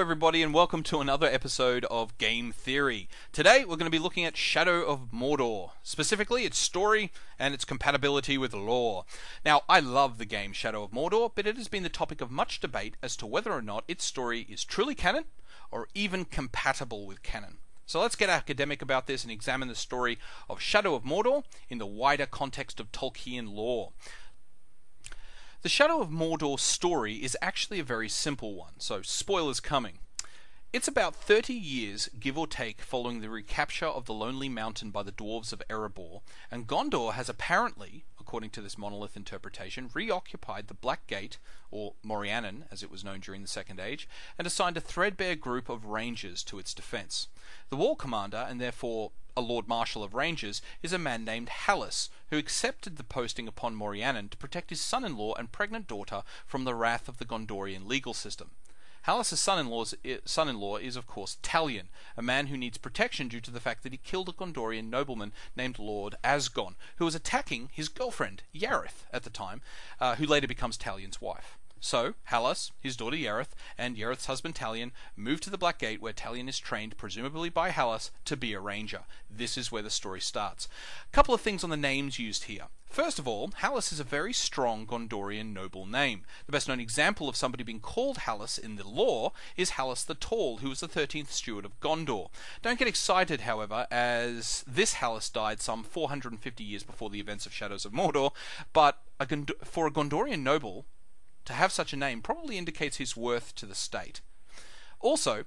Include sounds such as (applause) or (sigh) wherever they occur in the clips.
everybody, and welcome to another episode of Game Theory. Today, we're going to be looking at Shadow of Mordor, specifically its story and its compatibility with lore. Now, I love the game Shadow of Mordor, but it has been the topic of much debate as to whether or not its story is truly canon or even compatible with canon. So let's get academic about this and examine the story of Shadow of Mordor in the wider context of Tolkien lore. The Shadow of Mordor story is actually a very simple one, so spoilers coming. It's about 30 years, give or take, following the recapture of the Lonely Mountain by the dwarves of Erebor, and Gondor has apparently, according to this monolith interpretation, reoccupied the Black Gate, or Morannon as it was known during the Second Age, and assigned a threadbare group of rangers to its defense. The Wall Commander, and therefore a Lord Marshal of Rangers, is a man named Hallas, who accepted the posting upon Morannon to protect his son-in-law and pregnant daughter from the wrath of the Gondorian legal system. Hallas' son-in-law is, of course, Talion, a man who needs protection due to the fact that he killed a Gondorian nobleman named Lord Asgon, who was attacking his girlfriend, Ioreth, at the time, uh, who later becomes Talion's wife. So, Hallas, his daughter Ioreth, and Ioreth's husband Talion move to the Black Gate where Talion is trained, presumably by Hallas, to be a ranger. This is where the story starts. A couple of things on the names used here. First of all, Hallas is a very strong Gondorian noble name. The best known example of somebody being called Hallas in the lore is Hallas the Tall, who was the 13th steward of Gondor. Don't get excited, however, as this Hallas died some 450 years before the events of Shadows of Mordor, but a Gond- for a Gondorian noble, to have such a name probably indicates his worth to the state. Also,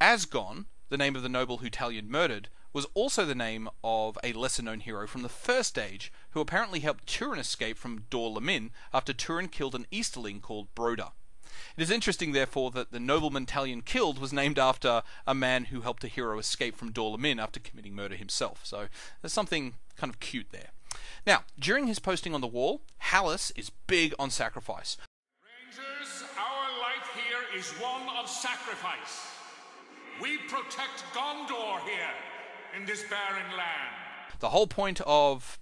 Asgon, the name of the noble who Talion murdered, was also the name of a lesser known hero from the First Age, who apparently helped Turin escape from Dor Lómin after Turin killed an Easterling called Brodda. It is interesting, therefore, that the nobleman Talion killed was named after a man who helped a hero escape from Dor Lómin after committing murder himself. So there's something kind of cute there. Now, during his posting on the wall, Hallas is big on sacrifice. Rangers, our life here is one of sacrifice. We protect Gondor here in this barren land. The whole point of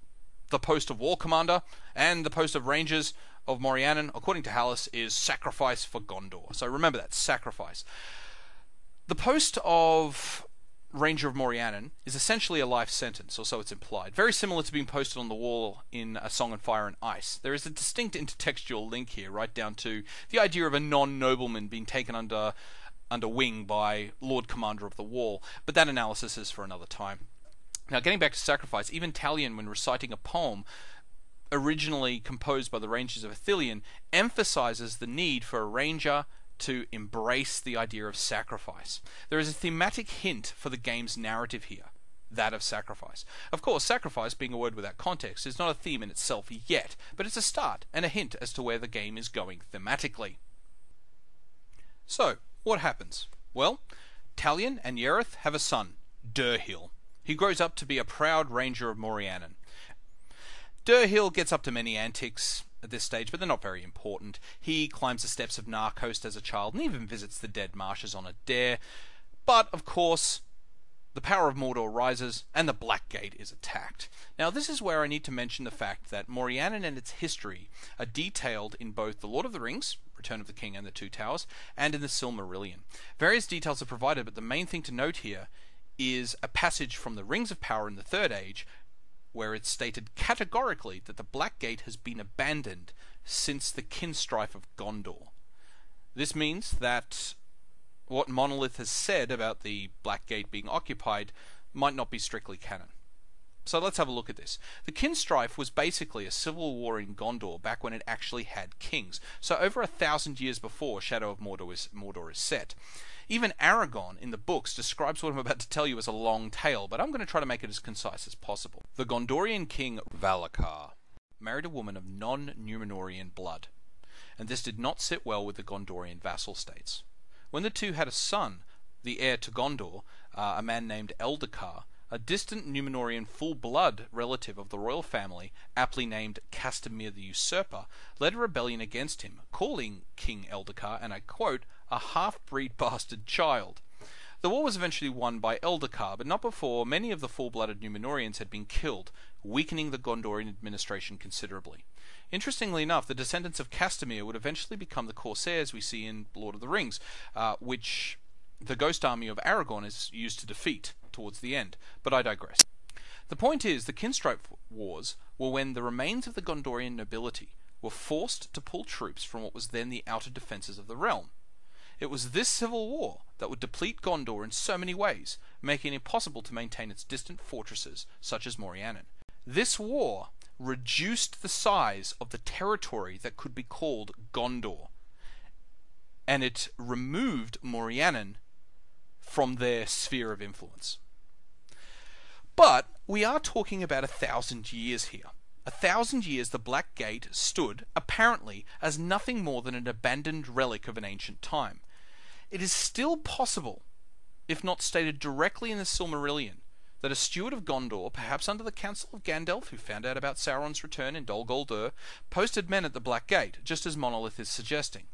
the post of War Commander and the post of Rangers of Morannon, according to Hallas, is sacrifice for Gondor. So remember that sacrifice. The post of Ranger of Morannon is essentially a life sentence, or so it's implied. Very similar to being posted on the wall in A Song of Fire and Ice. There is a distinct intertextual link here, right down to the idea of a non-nobleman being taken under under wing by Lord Commander of the Wall, but that analysis is for another time. Now, getting back to sacrifice, even Talion, when reciting a poem originally composed by the Rangers of Ithilien, emphasizes the need for a ranger to embrace the idea of sacrifice. There is a thematic hint for the game's narrative here that of sacrifice. Of course, sacrifice, being a word without context, is not a theme in itself yet, but it's a start and a hint as to where the game is going thematically. So, what happens? Well, Talion and Ioreth have a son, Dirhael. He grows up to be a proud ranger of Morannon. Dirhael gets up to many antics at this stage, but they're not very important. He climbs the steps of Narchost as a child and even visits the dead marshes on a dare. But, of course, the power of Mordor rises, and the Black Gate is attacked. Now, this is where I need to mention the fact that Morianon and its history are detailed in both The Lord of the Rings, Return of the King and the Two Towers, and in the Silmarillion. Various details are provided, but the main thing to note here is a passage from the Rings of Power in the Third Age, where it's stated categorically that the Black Gate has been abandoned since the kinstrife of Gondor. This means that what Monolith has said about the Black Gate being occupied might not be strictly canon. So let's have a look at this. The Kinstrife was basically a civil war in Gondor back when it actually had kings. So over a thousand years before Shadow of Mordor is, Mordor is set. Even Aragorn in the books describes what I'm about to tell you as a long tale, but I'm going to try to make it as concise as possible. The Gondorian king Valacar married a woman of non-Numenorian blood, and this did not sit well with the Gondorian vassal states. When the two had a son, the heir to Gondor, uh, a man named Eldacar, a distant Numenorian full-blood relative of the royal family, aptly named Castamir the Usurper, led a rebellion against him, calling King Eldacar, and I quote, a half-breed (laughs) bastard child. The war was eventually won by Eldacar, but not before many of the full-blooded Numenorians had been killed, weakening the Gondorian administration considerably. Interestingly enough, the descendants of Castamir would eventually become the Corsairs we see in Lord of the Rings, uh, which the Ghost Army of Aragorn is used to defeat towards the end. But I digress. The point is, the Kinstrife Wars were when the remains of the Gondorian nobility were forced to pull troops from what was then the outer defences of the realm. It was this civil war that would deplete Gondor in so many ways, making it impossible to maintain its distant fortresses, such as Morannon. This war reduced the size of the territory that could be called Gondor, and it removed Morannon from their sphere of influence. But we are talking about a thousand years here. A thousand years the Black Gate stood, apparently, as nothing more than an abandoned relic of an ancient time. It is still possible, if not stated directly in the Silmarillion, that a steward of Gondor, perhaps under the counsel of Gandalf, who found out about Sauron's return in Dol Guldur, posted men at the Black Gate, just as Monolith is suggesting.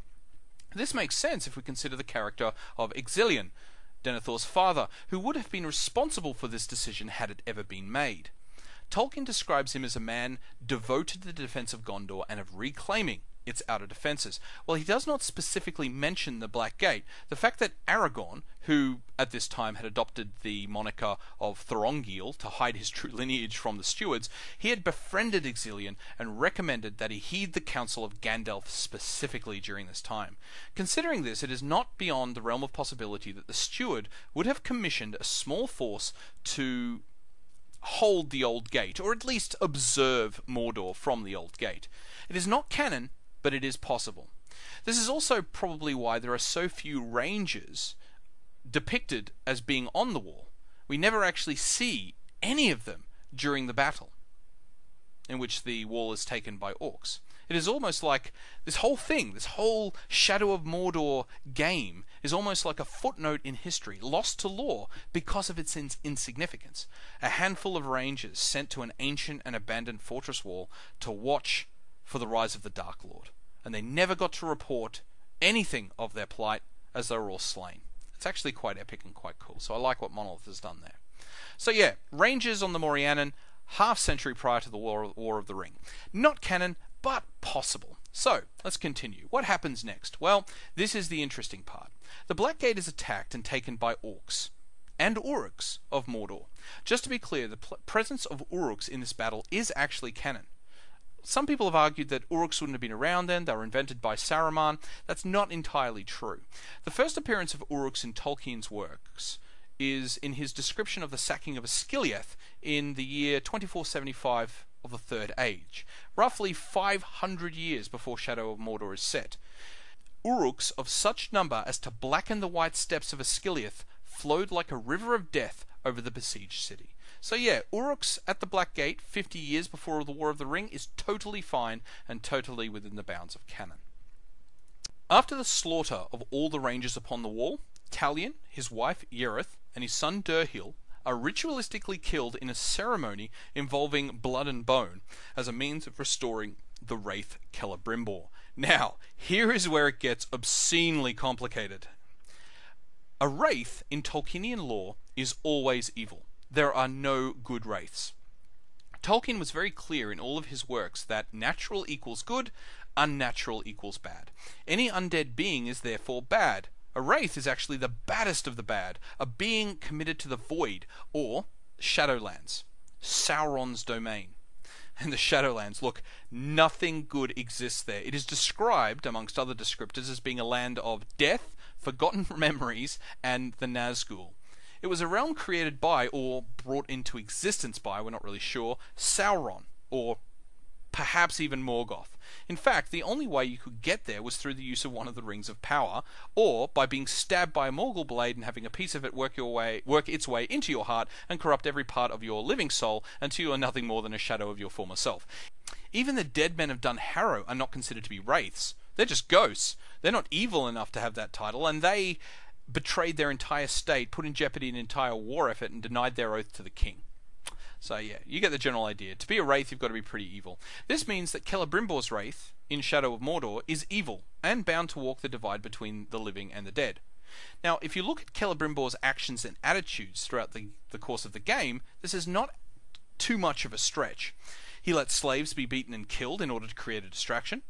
This makes sense if we consider the character of Ecthelion, Denethor's father, who would have been responsible for this decision had it ever been made. Tolkien describes him as a man devoted to the defense of Gondor and of reclaiming its outer defenses. While he does not specifically mention the Black Gate, the fact that Aragorn, who at this time had adopted the moniker of Thorongil to hide his true lineage from the stewards, he had befriended Ecthelion and recommended that he heed the counsel of Gandalf specifically during this time. Considering this, it is not beyond the realm of possibility that the steward would have commissioned a small force to hold the old gate, or at least observe Mordor from the old gate. It is not canon, but it is possible. This is also probably why there are so few rangers depicted as being on the wall. We never actually see any of them during the battle in which the wall is taken by orcs. It is almost like this whole thing, this whole Shadow of Mordor game, is almost like a footnote in history, lost to lore because of its insignificance. A handful of rangers sent to an ancient and abandoned fortress wall to watch for the rise of the Dark Lord, and they never got to report anything of their plight as they were all slain. It's actually quite epic and quite cool, so I like what Monolith has done there. So yeah, Rangers on the Morannon, half century prior to the War, War of the Ring. Not canon, but possible. So, let's continue. What happens next? Well, this is the interesting part. The Black Gate is attacked and taken by orcs and Uruks of Mordor. Just to be clear, the presence of Uruks in this battle is actually canon some people have argued that Uruks wouldn't have been around then, they were invented by Saruman. That's not entirely true. The first appearance of Uruks in Tolkien's works is in his description of the sacking of Osgiliath in the year 2475 of the Third Age, roughly 500 years before Shadow of Mordor is set. Uruks of such number as to blacken the white steppes of Osgiliath flowed like a river of death over the besieged city. So yeah, Uruks at the Black Gate 50 years before the War of the Ring is totally fine and totally within the bounds of canon. After the slaughter of all the rangers upon the wall, Talion, his wife Ioreth, and his son Dirhael are ritualistically killed in a ceremony involving blood and bone as a means of restoring the wraith Celebrimbor. Now, here is where it gets obscenely complicated. A wraith in Tolkienian lore is always evil there are no good wraiths. Tolkien was very clear in all of his works that natural equals good, unnatural equals bad. Any undead being is therefore bad. A wraith is actually the baddest of the bad, a being committed to the void, or Shadowlands, Sauron's domain. And the Shadowlands, look, nothing good exists there. It is described, amongst other descriptors, as being a land of death, forgotten (laughs) memories, and the Nazgul. It was a realm created by, or brought into existence by, we're not really sure, Sauron, or perhaps even Morgoth. In fact, the only way you could get there was through the use of one of the rings of power, or by being stabbed by a Morgul blade and having a piece of it work your way work its way into your heart and corrupt every part of your living soul until you are nothing more than a shadow of your former self. Even the dead men of Dunharrow are not considered to be wraiths. They're just ghosts. They're not evil enough to have that title, and they betrayed their entire state, put in jeopardy an entire war effort, and denied their oath to the king. So yeah, you get the general idea. To be a wraith, you've got to be pretty evil. This means that Celebrimbor's wraith in Shadow of Mordor is evil and bound to walk the divide between the living and the dead. Now, if you look at Celebrimbor's actions and attitudes throughout the, the course of the game, this is not too much of a stretch. He lets slaves be beaten and killed in order to create a distraction.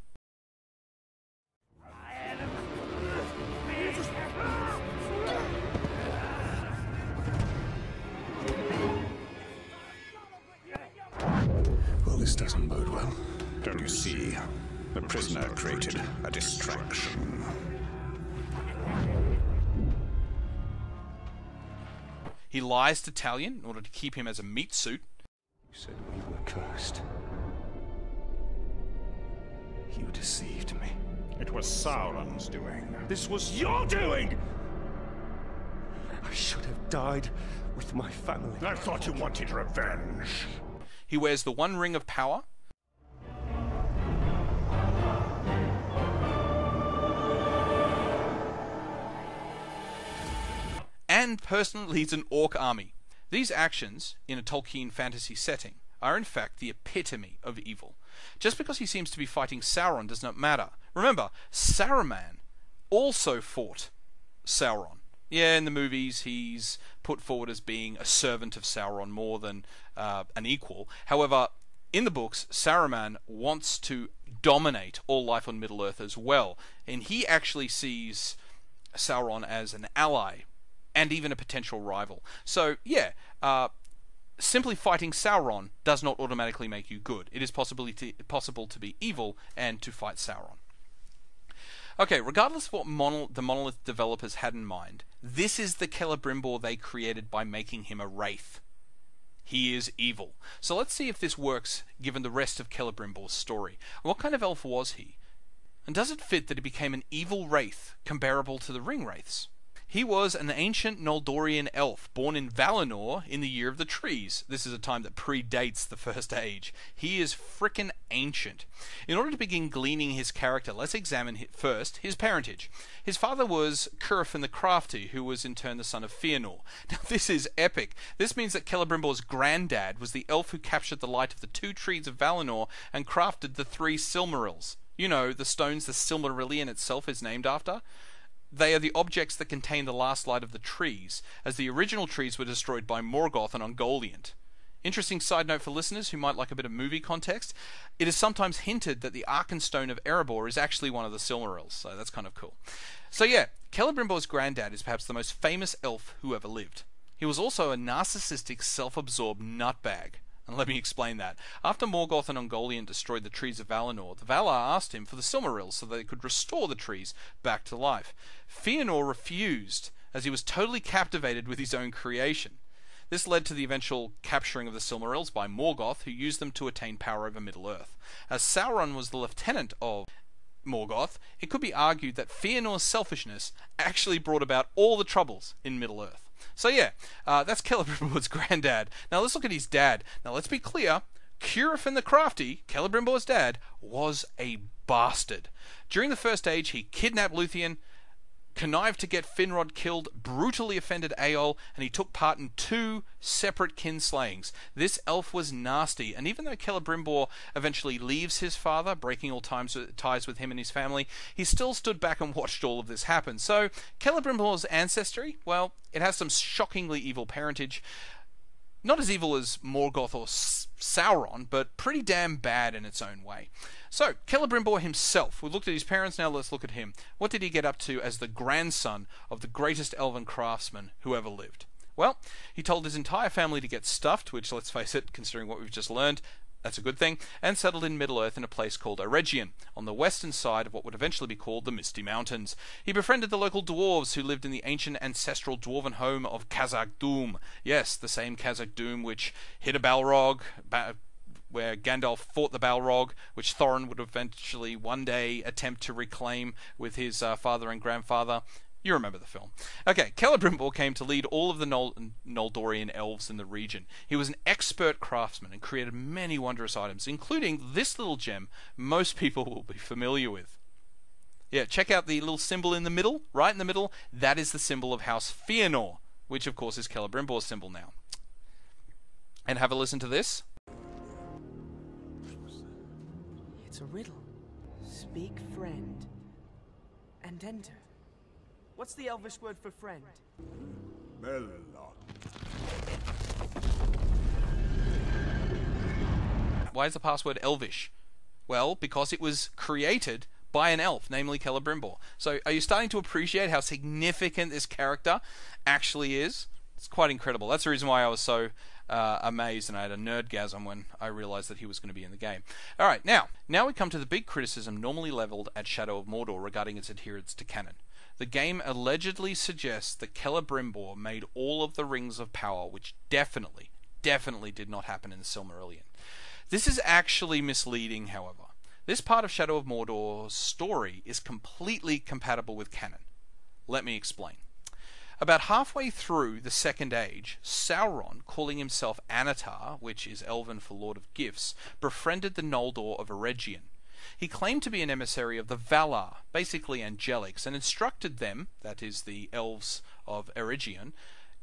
This doesn't bode well. Don't you see? The prisoner created a distraction. He lies to Talion in order to keep him as a meat suit. You said we were cursed. You deceived me. It was Sauron's doing. This was your doing! I should have died with my family. I thought you wanted revenge. He wears the One Ring of Power. And personally leads an orc army. These actions, in a Tolkien fantasy setting, are in fact the epitome of evil. Just because he seems to be fighting Sauron does not matter. Remember, Saruman also fought Sauron. Yeah, in the movies, he's put forward as being a servant of Sauron more than uh, an equal. However, in the books, Saruman wants to dominate all life on Middle Earth as well, and he actually sees Sauron as an ally and even a potential rival. So, yeah, uh, simply fighting Sauron does not automatically make you good. It is possible to, possible to be evil and to fight Sauron. Okay, regardless of what monol- the Monolith developers had in mind, this is the Celebrimbor they created by making him a wraith. He is evil. So let's see if this works given the rest of Celebrimbor's story. What kind of elf was he? And does it fit that he became an evil wraith comparable to the ring wraiths? He was an ancient Noldorian elf born in Valinor in the Year of the Trees. This is a time that predates the First Age. He is frickin' ancient. In order to begin gleaning his character, let's examine first his parentage. His father was Curufin the Crafty, who was in turn the son of Fëanor. (laughs) Now, this is epic. This means that Celebrimbor's granddad was the elf who captured the light of the two trees of Valinor and crafted the three Silmarils. You know, the stones the Silmarillion itself is named after. They are the objects that contain the last light of the trees, as the original trees were destroyed by Morgoth and Ungoliant. Interesting side note for listeners who might like a bit of movie context. It is sometimes hinted that the Arkenstone of Erebor is actually one of the Silmarils, so that's kind of cool. So yeah, Celebrimbor's granddad is perhaps the most famous elf who ever lived. He was also a narcissistic, self-absorbed nutbag. And let me explain that. After Morgoth and Ungoliant destroyed the trees of Valinor, the Valar asked him for the Silmarils so they could restore the trees back to life. Fëanor refused, as he was totally captivated with his own creation. This led to the eventual capturing of the Silmarils by Morgoth, who used them to attain power over Middle-earth. As Sauron was the lieutenant of Morgoth, it could be argued that Fëanor's selfishness actually brought about all the troubles in Middle-earth. So yeah, uh, that's Celebrimbor's (laughs) granddad. Now let's look at his dad. Now let's be clear, Curufin the Crafty, Celebrimbor's dad, was a bastard. During the First Age, he kidnapped Luthien, connived to get Finrod killed, brutally offended Eöl, and he took part in two separate kinslayings. This elf was nasty, and even though Celebrimbor eventually leaves his father, breaking all times, ties with him and his family, he still stood back and watched all of this happen. So, Celebrimbor's ancestry, well, it has some shockingly evil parentage. Not as evil as Morgoth or S- Sauron, but pretty damn bad in its own way. So, Celebrimbor himself, we looked at his parents, now let's look at him. What did he get up to as the grandson of the greatest elven craftsman who ever lived? Well, he told his entire family to get stuffed, which, let's face it, considering what we've just learned, that's a good thing, and settled in Middle Earth in a place called Eregion, on the western side of what would eventually be called the Misty Mountains. He befriended the local dwarves who lived in the ancient ancestral dwarven home of Khazad Dûm. Yes, the same Khazad Dûm which hit a Balrog, ba- where Gandalf fought the Balrog, which Thorin would eventually one day attempt to reclaim with his uh, father and grandfather. You remember the film. Okay, Celebrimbor came to lead all of the Nol- Noldorian elves in the region. He was an expert craftsman and created many wondrous items, including this little gem most people (laughs) will be familiar with. Yeah, check out the little symbol in the middle, right in the middle. That is the symbol of House Fëanor, which of course is Celebrimbor's symbol now. And have a listen to this. It's a riddle. Speak friend. And enter. What's the Elvish word for friend? Melon. Why is the password Elvish? Well, because it was created by an elf, namely Celebrimbor. So, are you starting to appreciate how significant this character actually is? It's quite incredible. That's the reason why I was so uh, amazed and I had a nerdgasm when I realized that he was going to be in the game. All right, now, now we come to the big criticism normally leveled at Shadow of Mordor regarding its adherence to canon. The game allegedly suggests that Celebrimbor made all of the rings of power, which definitely, definitely did not happen in the Silmarillion. This is actually misleading, however. This part of Shadow of Mordor's story is completely compatible with canon. Let me explain. About halfway through the Second Age, Sauron, calling himself Annatar, which is Elven for Lord of Gifts, befriended the Noldor of Eregion. He claimed to be an emissary of the Valar, basically angelics, and instructed them, that is, the elves of Eregion,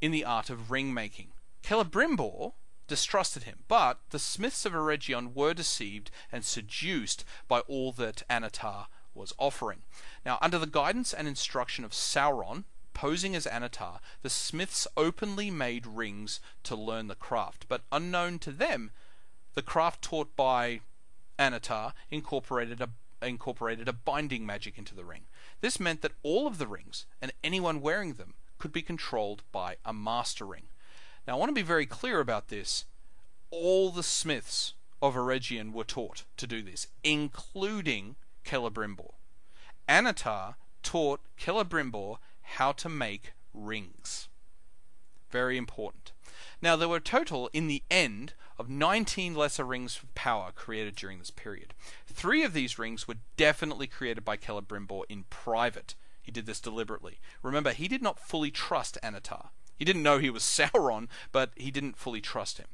in the art of ring making. Celebrimbor distrusted him, but the smiths of Eregion were deceived and seduced by all that Annatar was offering. Now, under the guidance and instruction of Sauron, posing as Annatar, the smiths openly made rings to learn the craft, but unknown to them, the craft taught by Annatar incorporated a incorporated a binding magic into the ring. This meant that all of the rings and anyone wearing them could be controlled by a master ring. Now, I want to be very clear about this. All the smiths of Eregion were taught to do this, including Celebrimbor. Annatar taught Celebrimbor how to make rings. Very important. Now, there were total, in the end, of 19 lesser rings of power created during this period. Three of these rings were definitely created by Celebrimbor in private. He did this deliberately. Remember, he did not fully trust Annatar. He didn't know he was (laughs) Sauron, but he didn't fully trust him.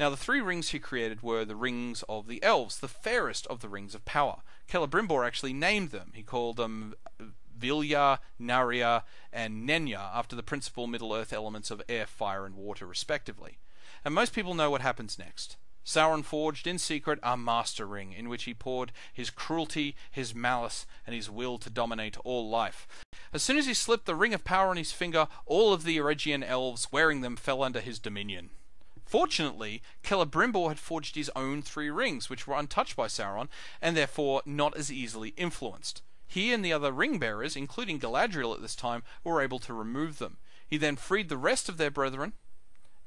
Now, the three rings he created were the rings of the elves, the fairest of the rings of power. Celebrimbor actually named them. He called them uh, Vilya, Narya, and Nenya after the principal Middle Earth elements of air, fire, and water, respectively. And most people know what happens next. Sauron forged in secret a master ring in which he poured his cruelty, his malice, and his will to dominate all life. As soon as he slipped the ring of power on his finger, all of the Eregion elves wearing them fell under his dominion. Fortunately, Celebrimbor had forged his own three rings, which were untouched by Sauron, and therefore not as easily influenced. He and the other ring bearers, including Galadriel at this time, were able to remove them. He then freed the rest of their brethren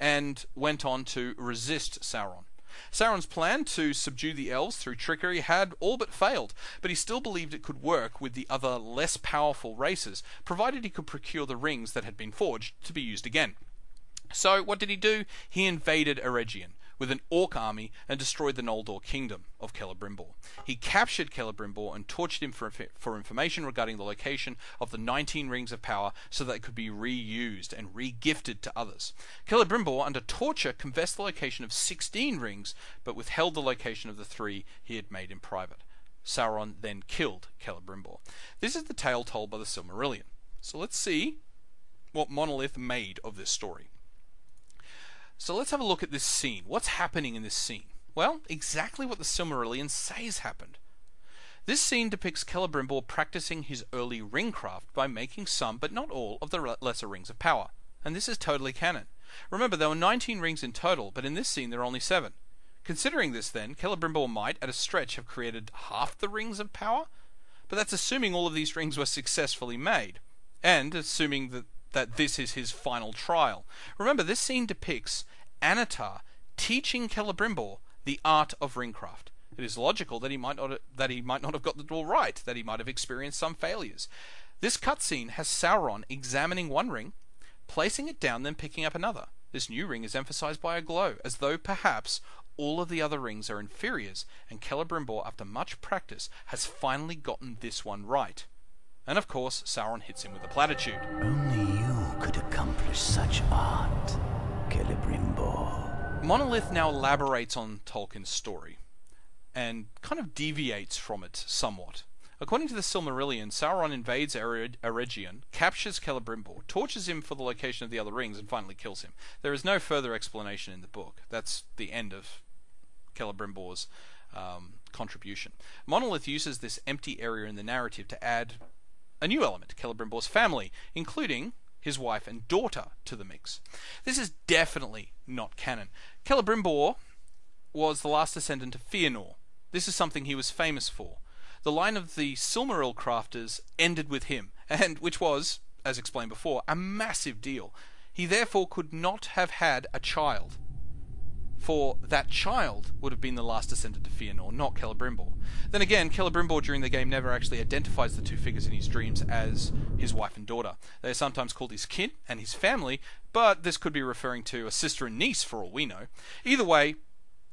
and went on to resist Sauron. Sauron's plan to subdue the elves through trickery had all but failed, but he still believed it could work with the other less powerful races, provided he could procure the rings that had been forged to be used again. So, what did he do? He invaded Eregion with an orc army and destroyed the Noldor kingdom of Celebrimbor. He captured Celebrimbor and tortured him for, for information regarding the location of the 19 rings of power so that they could be reused and regifted to others. Celebrimbor, under torture, confessed the location of 16 rings but withheld the location of the three he had made in private. Sauron then killed Celebrimbor. This is the tale told by the Silmarillion. So let's see what Monolith made of this story. So let's have a look at this scene. What's happening in this scene? Well, exactly what the Silmarillion says happened. This scene depicts Celebrimbor practicing his early ringcraft by making some, but not all, of the lesser rings of power. And this is totally canon. Remember, there were 19 rings in total, but in this scene there are only 7. Considering this, then, Celebrimbor might, at a stretch, have created half the rings of power? But that's assuming all of these rings were successfully made, and assuming that that this is his final trial. Remember, this scene depicts Annatar teaching Celebrimbor the art of ringcraft. It is logical that he might not that he might not have got it all right, that he might have experienced some failures. This cutscene has Sauron examining one ring, placing it down, then picking up another. This new ring is emphasized by a glow, as though perhaps all of the other rings are inferiors, and Celebrimbor, after much practice, has finally gotten this one right. And of course, Sauron hits him with a platitude. Only you could accomplish such art, Celebrimbor. Monolith now elaborates on Tolkien's story and kind of deviates from it somewhat. According to the Silmarillion, Sauron invades Eregion, captures Celebrimbor, tortures him for the location of the other rings, and finally kills him. There is no further explanation in the book. That's the end of Celebrimbor's um, contribution. Monolith uses this empty area in the narrative to add a new element, Celebrimbor's family, including his wife and daughter to the mix. This is definitely not canon. Celebrimbor was the last descendant of Fëanor. This is something he was famous for. The line of the Silmaril crafters ended with him, (laughs) and which was, as explained before, a massive deal. He therefore could not have had a child for that child would have been the last descendant of Fëanor, not Celebrimbor. Then again, Celebrimbor during the game never actually identifies the two figures in his dreams as his wife and daughter. They are sometimes called his kin and his family, but this could be referring to a sister and niece for all we know. Either way,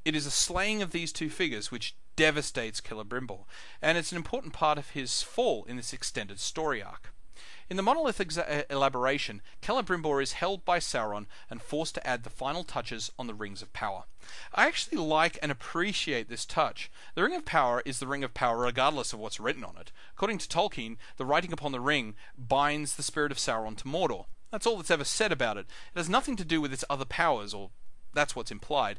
it is a slaying of these two figures which devastates Celebrimbor, and it's an important part of his fall in this extended story arc. In the monolith exa- uh, elaboration, Celebrimbor is held by Sauron and forced to add the final touches on the Rings of Power. I actually like and appreciate this touch. The Ring of Power is the Ring of Power regardless of what's written on it. According to Tolkien, the writing upon the ring binds the spirit of Sauron to Mordor. That's all that's ever said about it. It has nothing to do with its other powers, or that's what's implied.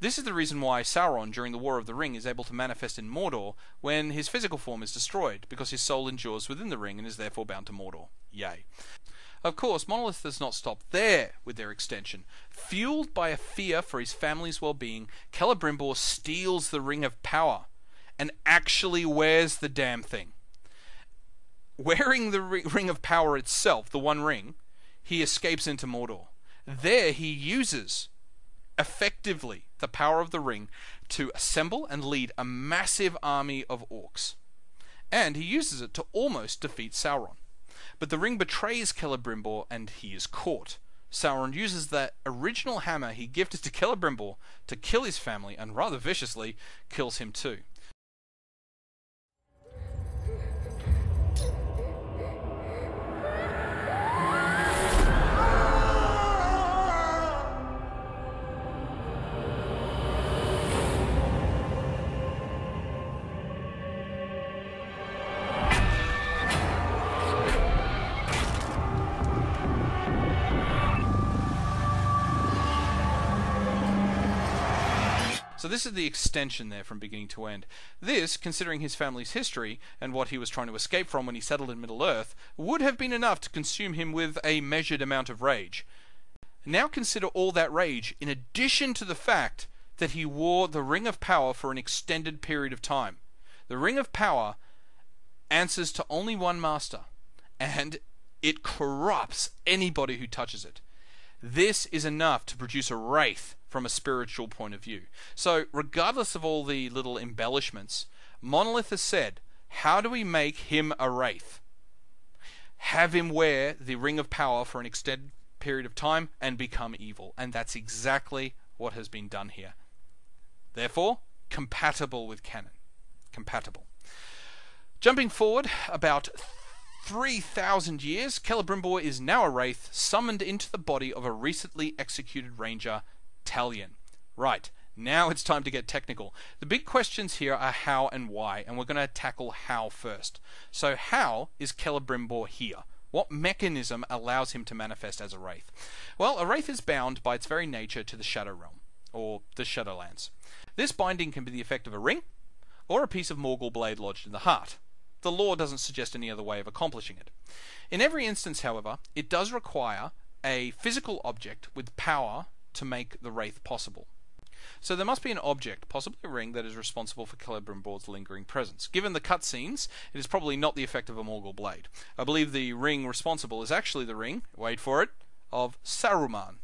This is the reason why Sauron, during the War of the Ring, is able to manifest in Mordor when his physical form is destroyed, because his soul endures within the ring and is therefore bound to Mordor. Yay. Of course, Monolith does not stop there with their extension. Fueled by a fear for his family's well being, Celebrimbor steals the Ring of Power and actually wears the damn thing. Wearing the Ring of Power itself, the One Ring, he escapes into Mordor. There he uses effectively the power of the ring to assemble and lead a massive army of orcs. And he uses it to almost defeat Sauron. But the ring betrays Celebrimbor and he is caught. Sauron uses that original hammer he gifted to Celebrimbor to kill his family and rather viciously kills him too. So this is the extension there from beginning to end. This, considering his family's history and what he was trying to escape from when he settled in Middle Earth, would have been enough to consume him with a measured amount of rage. Now consider all that rage in addition to the fact that he wore the Ring of Power for an extended period of time. The Ring of Power answers to only one master, and it corrupts anybody who touches it. This is enough to produce a wraith from a spiritual point of view. So, regardless of all the little embellishments, Monolith has said, How do we make him a wraith? Have him wear the Ring of Power for an extended period of time and become evil. And that's exactly what has been done here. Therefore, compatible with canon. Compatible. Jumping forward about 3,000 years, Celebrimbor is now a wraith summoned into the body of a recently executed ranger, Talion. Right, now it's time to get technical. The big questions here are how and why, and we're going to tackle how first. So, how is Celebrimbor here? What mechanism allows him to manifest as a wraith? Well, a wraith is bound by its very nature to the Shadow Realm, or the Shadowlands. This binding can be the effect of a ring, or a piece of Morgul blade lodged in the heart. The law doesn't suggest any other way of accomplishing it. In every instance, however, it does require a physical object with power to make the wraith possible. So there must be an object, possibly a ring, that is responsible for Celebrimbor's lingering presence. Given the cutscenes, it is probably not the effect of a Morgul blade. I believe the ring responsible is actually the ring, wait for it, of Saruman.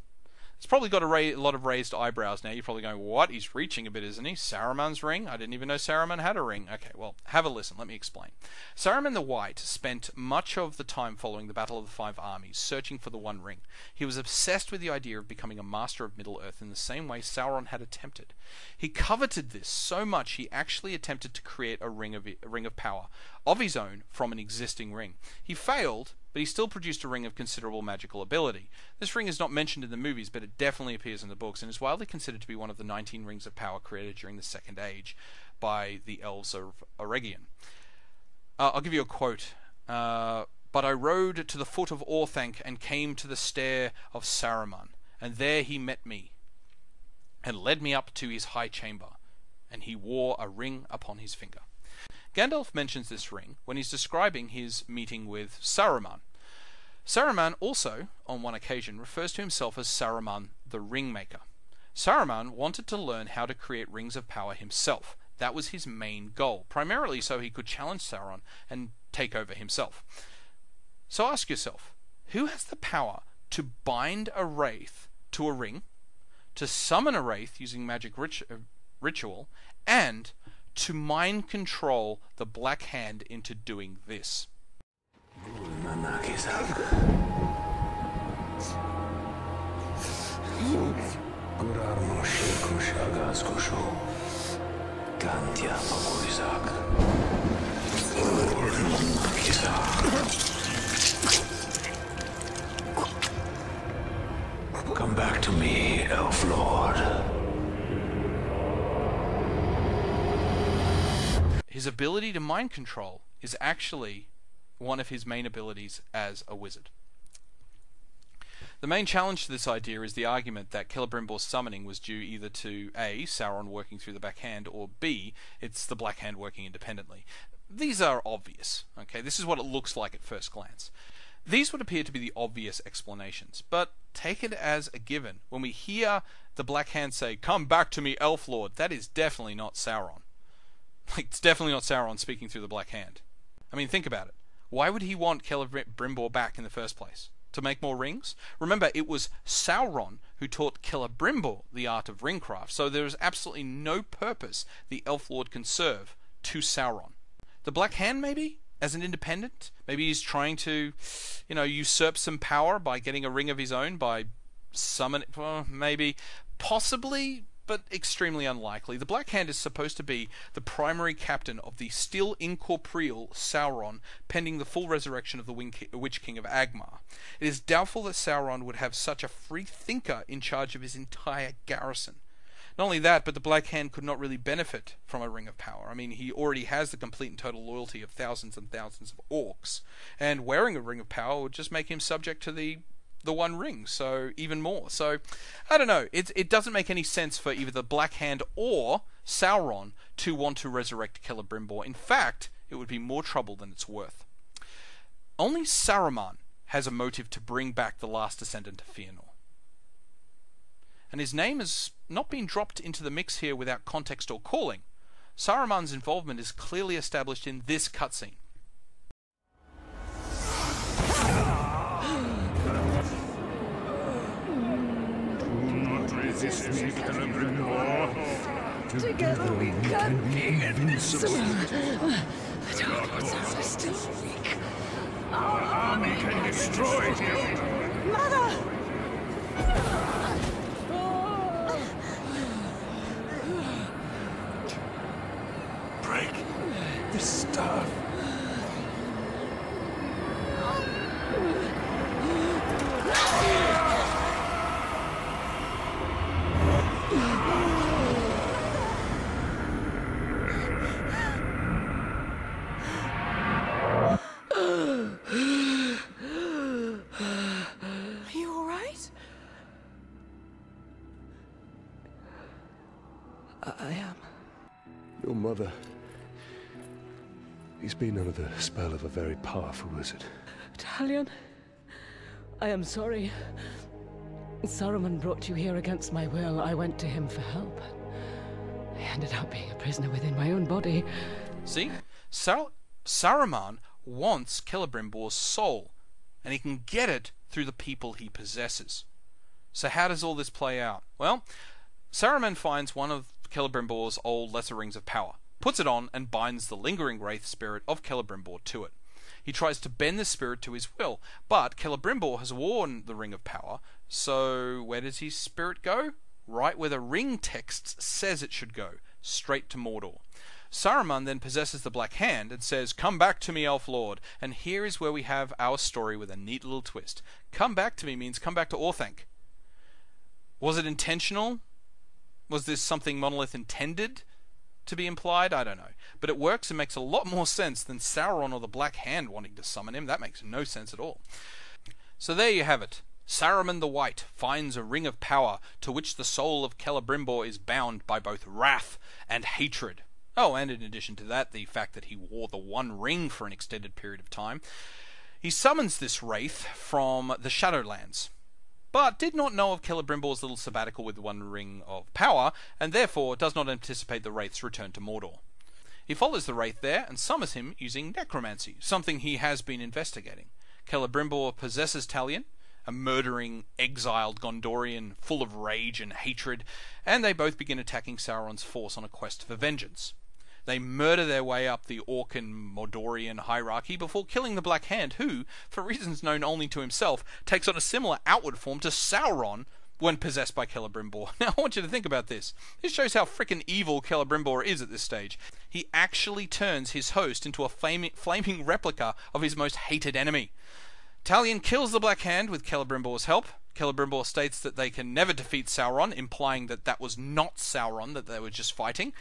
It's probably got a, ra- a lot of raised eyebrows now. You're probably going, what? He's reaching a bit, isn't he? Saruman's ring? I didn't even know Saruman had a ring. Okay, well, have a listen. Let me explain. Saruman the White spent much of the time following the Battle of the Five Armies searching for the One Ring. He was obsessed with the idea of becoming a master of Middle Earth in the same way Sauron had attempted. He coveted this so much he actually attempted to create a ring of, a ring of power of his own from an existing ring. He failed, but he still produced a ring of considerable magical ability. This ring is not mentioned in the movies, but it definitely appears in the books and is widely considered to be one of the 19 rings of power created during the Second Age by the elves of Eregion. Uh, I'll give you a quote. Uh, but I rode to the foot of Orthanc and came to the stair of Saruman, and there he met me, and led me up to his high chamber, and he wore a ring upon his finger. Gandalf mentions this ring when he's describing his meeting with Saruman. Saruman also, on one occasion, refers to himself as Saruman the Ringmaker. Saruman wanted to learn how to create rings of power himself. That was his main goal, primarily so he could challenge Sauron and take over himself. So ask yourself, who has the power to bind a wraith to a ring, to summon a wraith using magic rit- uh, ritual, and to mind control the Black Hand into doing this? Come back to me, Elf Lord. His ability to mind control is actually one of his main abilities as a wizard. The main challenge to this idea is the argument that Celebrimbor's summoning was due either to A. Sauron working through the Black Hand, or B. It's the Black Hand working independently. These are obvious, okay? This is what it looks like at first glance. These would appear to be the obvious explanations, but take it as a given. When we hear the Black Hand say, Come back to me, Elf Lord, that is definitely not Sauron. (laughs) Like, it's definitely not Sauron speaking through the Black Hand. I mean, think about it. Why would he want Celebrimbor back in the first place? To make more rings? Remember, it was Sauron who taught Celebrimbor the art of ringcraft, so there is absolutely no purpose the Elf Lord can serve to Sauron. The Black Hand, maybe? As an independent? Maybe he's trying to, you know, usurp some power by getting a ring of his own, by summoning. Well, maybe. Possibly, but extremely unlikely. The Black Hand is supposed to be the primary captain of the still incorporeal Sauron, pending the full resurrection of the Witch King of Angmar. It is doubtful that Sauron would have such a free thinker in charge of his entire garrison. Not only that, but the Black Hand could not really benefit from a Ring of Power. I mean, he already has the complete and total loyalty of thousands and thousands of orcs, and wearing a Ring of Power would just make him subject to the the One Ring, so even more. So, I don't know. It it doesn't make any sense for either the Black Hand or Sauron to want to resurrect Celebrimbor. In fact, it would be more trouble than it's worth. Only Saruman has a motive to bring back the last descendant of Fëanor and his name has not been dropped into the mix here without context or calling. Saruman's involvement is clearly established in this cutscene. Together we can be invincible. But our forces are still weak. Our army can destroy him. Mother! Break the staff. Mother. He's been under the spell of a very powerful wizard. Talion, I am sorry. Saruman brought you here against my will. I went to him for help. I ended up being a prisoner within my own body. See? Sar- Saruman wants Celebrimbor's soul, and he can get it through the people he possesses. So how does all this play out? Well, Saruman finds one of Celebrimbor's old lesser rings of power, puts it on, and binds the lingering wraith spirit of Celebrimbor to it. He tries to bend the spirit to his will, but Celebrimbor has worn the ring of power, so where does his spirit go? Right where the ring text says it should go, straight to Mordor. Saruman then possesses the Black Hand and says, Come back to me, Elf Lord. And here is where we have our story with a neat little twist. Come back to me means come back to Orthanc. Was it intentional? Was this something Monolith intended to be implied? I don't know. But it works and makes a lot more sense than Sauron or the Black Hand wanting to summon him. That makes no sense at all. So there you have it. Saruman the White finds a ring of power to which the soul of Celebrimbor is bound by both wrath and hatred. Oh, and in addition to that, the fact that he wore the One Ring for an extended period of time. He summons this wraith from the Shadowlands. But did not know of Celebrimbor's little sabbatical with One Ring of Power, and therefore does not anticipate the Wraith's return to Mordor. He follows the Wraith there and summons him using necromancy, something he has been investigating. Celebrimbor possesses Talion, a murdering, exiled Gondorian full of rage and hatred, and they both begin attacking Sauron's force on a quest for vengeance. They murder their way up the Orcan Mordorian hierarchy before killing the Black Hand, who, for reasons known only to himself, takes on a similar outward form to Sauron when possessed by Celebrimbor. (laughs) Now, I want you to think about this. This shows how frickin' evil Celebrimbor is at this stage. He actually turns his host into a flaming, flaming replica of his most hated enemy. Talion kills the Black Hand with Celebrimbor's help. Celebrimbor states that they can never defeat Sauron, implying that that was not Sauron that they were just fighting.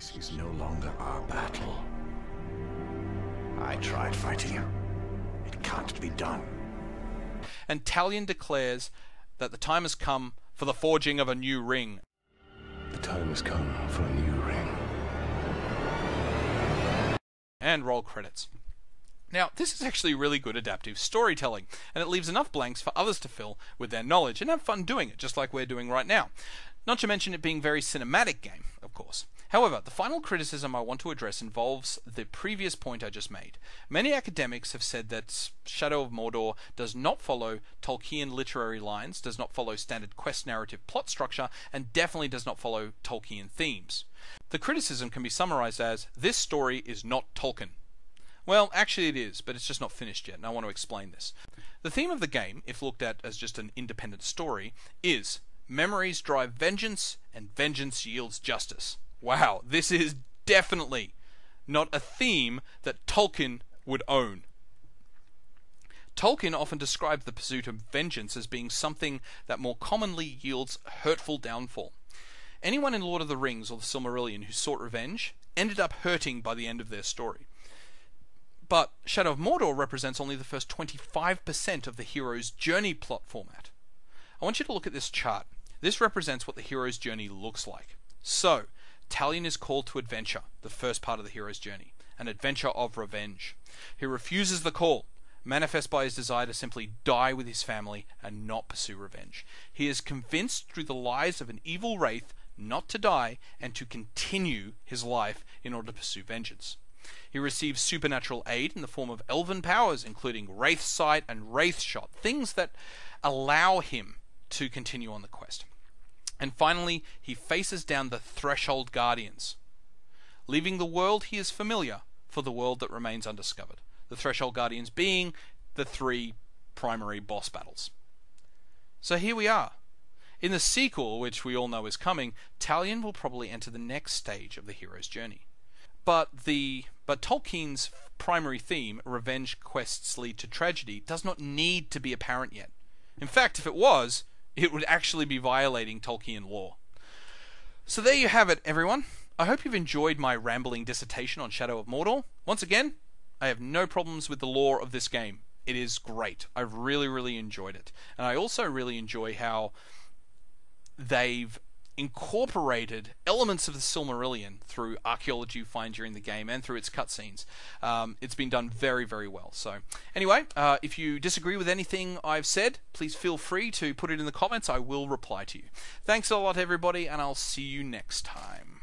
This is no longer our battle. I tried fighting you. It can't be done. And Talion declares that the time has come for the forging of a new ring. The time has come for a new ring. And roll credits. Now, this is actually really good adaptive storytelling, and it leaves enough blanks for others to fill with their knowledge and have fun doing it, just like we're doing right now. Not to mention it being a very cinematic game, of course. However, the final criticism I want to address involves the previous point I just made. Many academics have said that Shadow of Mordor does not follow Tolkien literary lines, does not follow standard quest narrative plot structure, and definitely does not follow Tolkien themes. The criticism can be summarized as this story is not Tolkien. Well, actually it is, but it's just not finished yet, and I want to explain this. The theme of the game, if looked at as just an independent story, is memories drive vengeance, and vengeance yields justice. Wow, this is definitely not a theme that Tolkien would own. Tolkien often described the pursuit of vengeance as being something that more commonly yields hurtful downfall. Anyone in Lord of the Rings or the Silmarillion who sought revenge ended up hurting by the end of their story. But Shadow of Mordor represents only the first 25% of the hero's journey plot format. I want you to look at this chart. This represents what the hero's journey looks like. So, Talion is called to adventure, the first part of the hero's journey, an adventure of revenge. He refuses the call, manifest by his desire to simply die with his family and not pursue revenge. He is convinced through the lies of an evil wraith not to die and to continue his life in order to pursue vengeance. He receives supernatural aid in the form of elven powers, including Wraith Sight and Wraith Shot, things that allow him to continue on the quest. And finally, he faces down the Threshold Guardians, leaving the world he is familiar for the world that remains undiscovered. The Threshold Guardians being the three primary boss battles. So here we are. In the sequel, which we all know is coming, Talion will probably enter the next stage of the hero's journey. But the but Tolkien's primary theme, revenge quests lead to tragedy, does not need to be apparent yet. In fact, if it was, it would actually be violating Tolkien law. So there you have it, everyone. I hope you've enjoyed my rambling dissertation on Shadow of Mordor. Once again, I have no problems with the lore of this game. It is great. I've really, really enjoyed it. And I also really enjoy how they've incorporated elements of the Silmarillion through archaeology you find during the game and through its cutscenes. Um, it's been done very, very well. So, anyway, uh, if you disagree with anything I've said, please feel free to put it in the comments. I will reply to you. Thanks a lot, everybody, and I'll see you next time.